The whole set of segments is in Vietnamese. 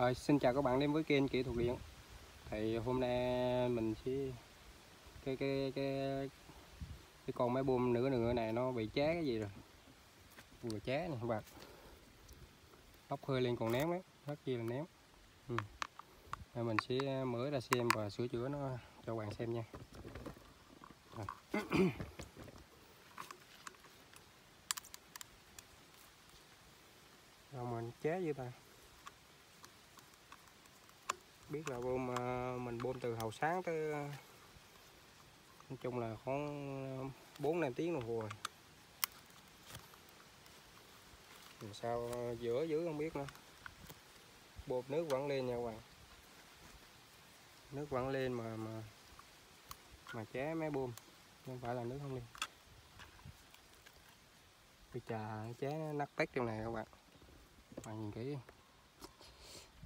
Rồi, xin chào các bạn đến với kênh kỹ thuật điện. Thì hôm nay mình sẽ cái cái cái cái con máy bơm nửa nửa này nó bị ché cái gì rồi? Vừa ché này các bạn bóc hơi lên còn ném ấy rất chi là ném. Ừ. Mình sẽ mở ra xem và sửa chữa nó cho bạn xem nha. Rồi. Rồi mình ché vậy ta biết là bơm ờ, mình bơm từ hầu sáng tới ờ, nói chung là khoảng ờ, 4 năm tiếng đồng hồ rồi. Làm sao giữa dưới không biết nữa. Bột nước vẫn lên nha các bạn. Nước vẫn lên mà mà mà ché máy bơm, không phải là nước không lên. Bây chà ché nó nắp tách trong này các bạn. Bạn nhìn kỹ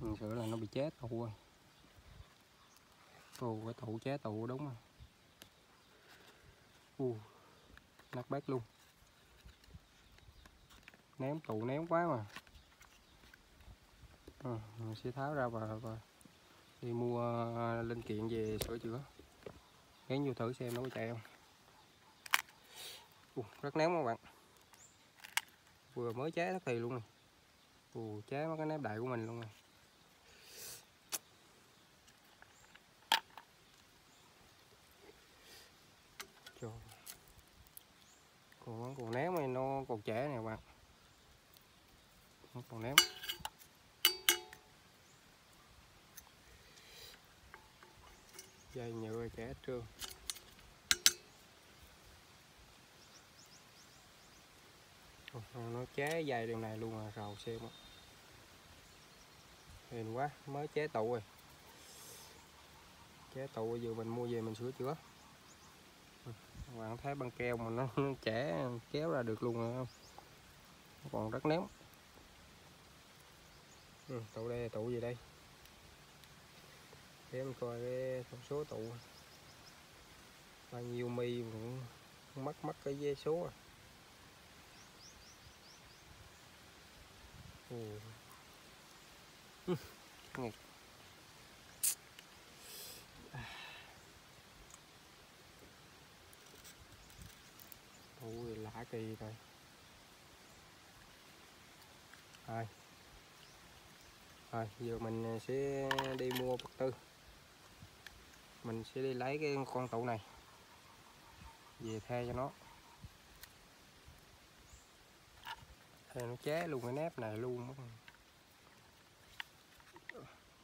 mình sự là nó bị chết rồi Ồ, cái tụ ché tụ đúng rồi u nắp bét luôn. Ném tụ ném quá mà. À, mình sẽ tháo ra và, và đi mua à, linh kiện về sửa chữa. Gắn vô thử xem nó có chạy không. Uh, rất ném các bạn. Vừa mới cháy nó tì luôn này uh, cháy mấy cái nếp đại của mình luôn này Trời còn ném này nó còn trẻ này bạn. Nó còn ném. Dây nhựa trẻ trơn nó chế dây đường này luôn à rầu xem á. Hiền quá, mới chế tụ rồi. Chế tụ vừa mình mua về mình sửa chữa bạn thấy băng keo mà nó, nó trẻ kéo ra được luôn rồi không? Còn rất ném. Ừ, tụ đây tụ gì đây? Để mình coi cái thông số tụ. Bao nhiêu mi cũng mất mất cái dây số à? Ừ. ừ. Kỳ rồi Rồi. Rồi, giờ mình à, sẽ đi mua vật tư. Mình sẽ đi lấy cái con tụ này, Về thay cho nó. Thay nó ché luôn cái nếp này, luôn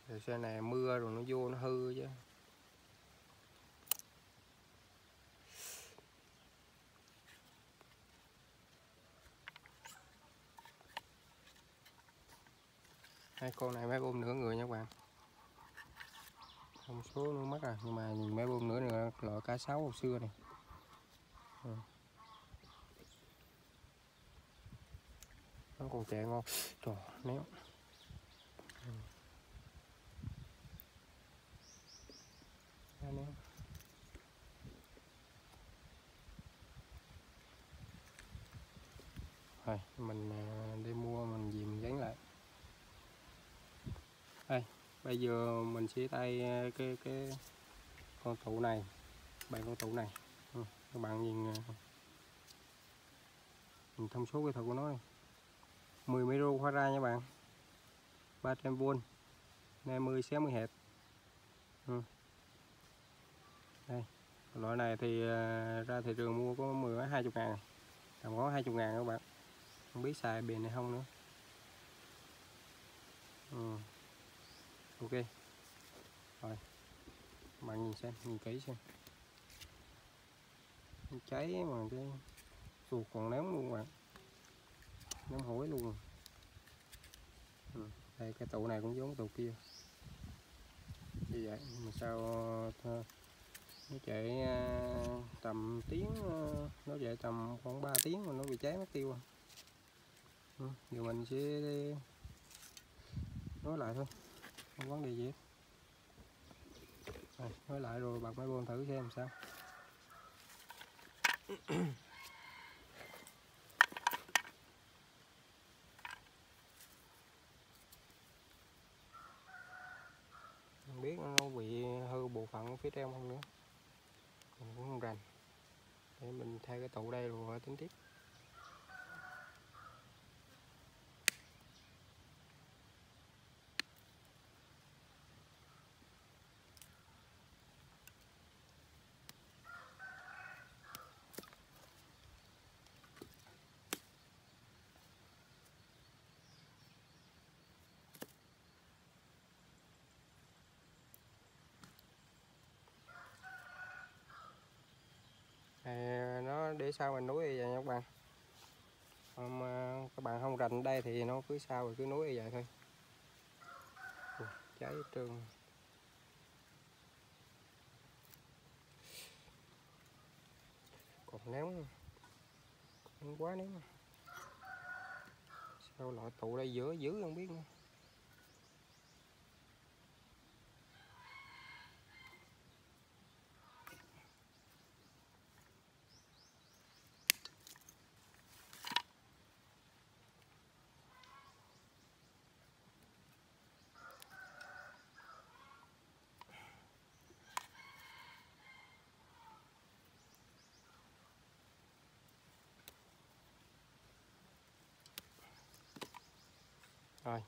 Rồi xe này mưa rồi nó vô nó hư chứ. Hai con này máy bơm nửa người nha các bạn. Không số nó mất à nhưng mà nhìn máy bơm nửa nữa loại cá sấu hồi xưa này. Ừ. nó còn chạy ngon. Trời néo ừ. néo rồi mình à, đi mua, mình dìm dán lại bây giờ mình sẽ tay ờ, cái cái con tụ này bạn con tụ này. Ừ, các bạn nhìn ờ, nhìn thông số kỹ thuật của nó này 10 micro hóa ra nha bạn. 300V 50 60 Hz ừ. đây loại này thì ờ, ra thị trường mua có 10 20 ngàn tầm có 20 ngàn các bạn. Không biết xài bền này không nữa. Ừ ok rồi bạn nhìn xem, nhìn kỹ xem cháy mà cái ruột còn ném luôn bạn ném hổi luôn ừ. đây, cái tụ này cũng giống tụ kia như vậy, mà sao ờ, nó chạy ờ, tầm tiếng ờ, nó chạy tầm khoảng 3 tiếng mà nó bị cháy mất tiêu à. ừ. giờ mình sẽ nói lại thôi không vấn đề gì rồi, nói lại rồi bật máy bơm thử xem sao. Không biết nó bị hư bộ phận phía trong không nữa. Mình cũng không rành. Để mình thay cái tụ đây rồi tính tiếp này nó để sau mình núi vậy nha các bạn? Không, ờ, các bạn không rành đây thì nó cứ sau rồi cứ núi vậy thôi. Ủa, cháy trường. Còn ném ném quá ném sao loại tụ đây giữa dữ không biết nữa. Rồi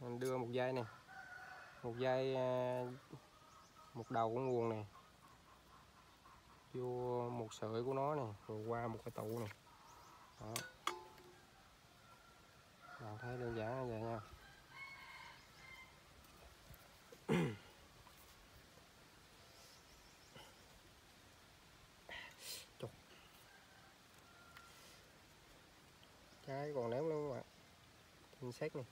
mình đưa một dây này. Một dây ờ, một đầu của nguồn này. Vô một sợi của nó này, rồi qua một cái tụ này. Đó. Bạn thấy đơn giản như vậy nha. Chục. trái còn ném luôn các bạn. Tinh xét này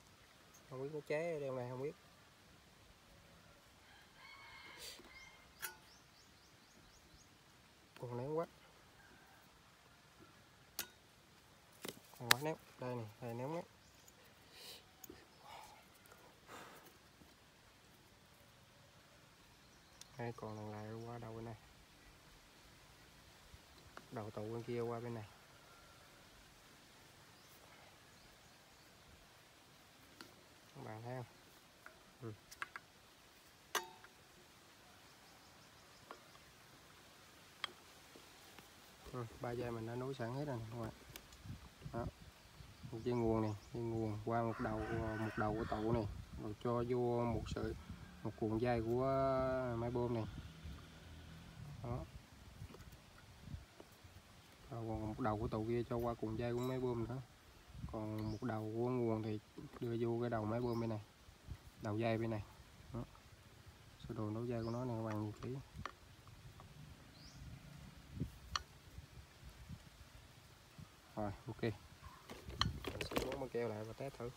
không biết nó cháy đeo này, không biết. Còn ném quá còn quá ném. Đây này, đây ném đấy đây còn lần lại qua đầu bên này? Đầu tụ bên kia qua bên này. Bạn thấy không? Ừ. Ừ, ba dây mình đã nối sẵn hết rồi các bạn đó. Một dây nguồn này dây nguồn qua một đầu một đầu của tụ này rồi cho vô một sợi một cuộn dây của máy bơm này. Đó. Rồi còn một đầu của tụ kia cho qua cuộn dây của máy bơm nữa còn một đầu của nguồn thì đưa vô cái đầu máy bơm bên này, đầu dây bên này. Đó. sơ đồ nối dây của nó này bằng bạn kỹ. Rồi, ok. Mình sẽ xuống băng keo lại và test thử.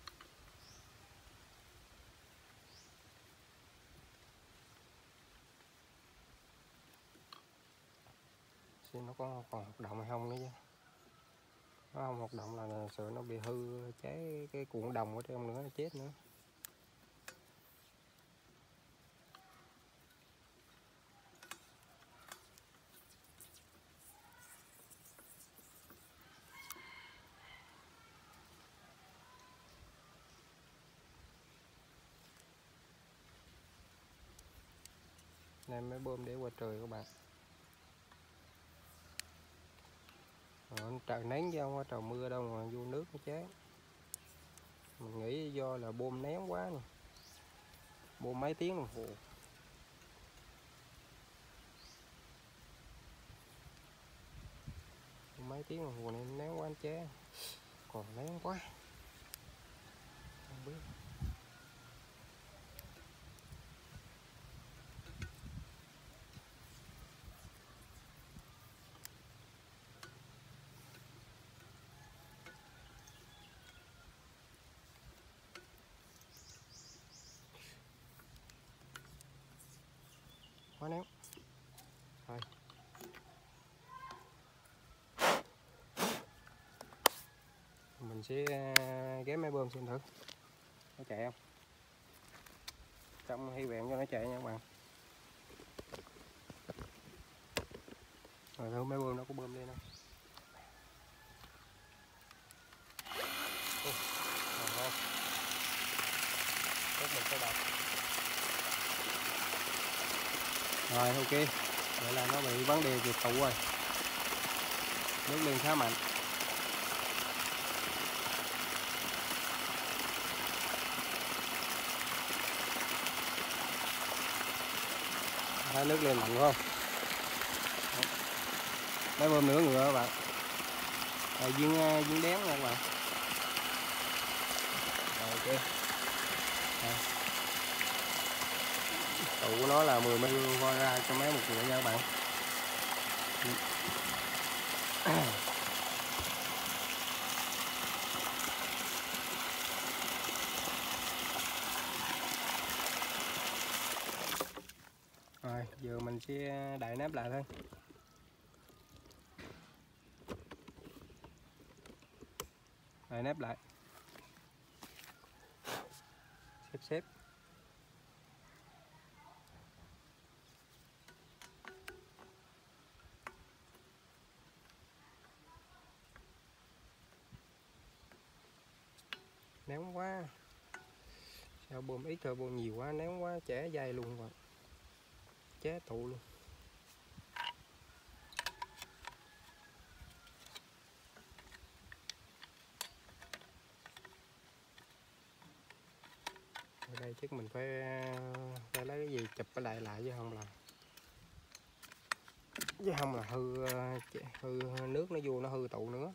Xem nó có còn hoạt động hay không nữa chứ nó không? Hoạt động là sợ nó bị hư, cháy cái cuộn đồng ở trong nữa, nó chết nữa. Nên mới bơm để qua trời các bạn. Trời nắng chứ không có trời mưa đâu mà vô nước nó cháy. Mình nghĩ do là bơm nén quá nè. Bơm mấy tiếng đồng hồ. Mấy tiếng đồng hồ này nén quá anh cháy. Còn nén quá. Không biết. Quá néo rồi mình sẽ à, ghé máy bơm xem thử. Nó chạy không? Trong hy vọng cho nó chạy nha các bạn. Rồi thử máy bơm nó có bơm lên không? Ồ, mình sẽ đọc rồi, ok. Vậy là nó bị vấn đề về tụ rồi. Nước lên khá mạnh. Thấy nước lên mạnh không? Lấy bơm nữa ngựa các bạn. Rồi, viên à, viên đén nha các bạn. Rồi, ok. Đây. tụ của nó là 10 ml cho mấy một người nha các bạn. Rồi, giờ mình sẽ đậy nắp lại thôi. Đậy nắp lại. Xếp xếp ném quá sao bơm ít thôi, bơm nhiều quá ném quá trẻ dây luôn rồi. Chế tụ luôn. Ở đây chắc mình phải phải lấy cái gì chụp cái lại lại chứ không là chứ không là hư ờ, hư nước nó vô, nó hư tụ nữa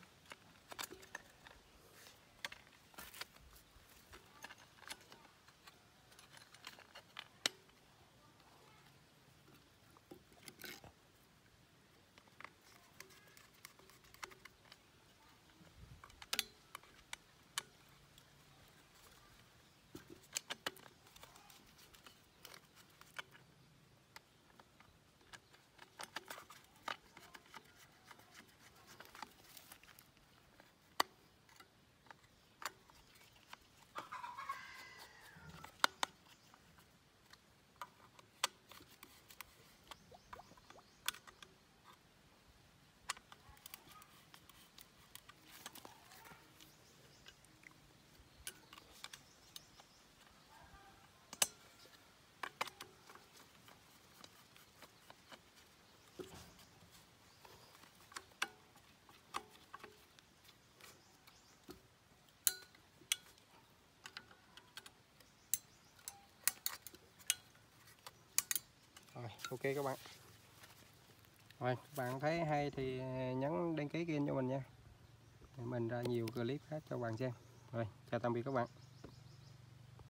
rồi ok các bạn. Rồi các bạn thấy hay thì nhấn đăng ký kênh cho mình nha. Để mình ra nhiều clip khác cho bạn xem. Rồi, chào tạm biệt các bạn.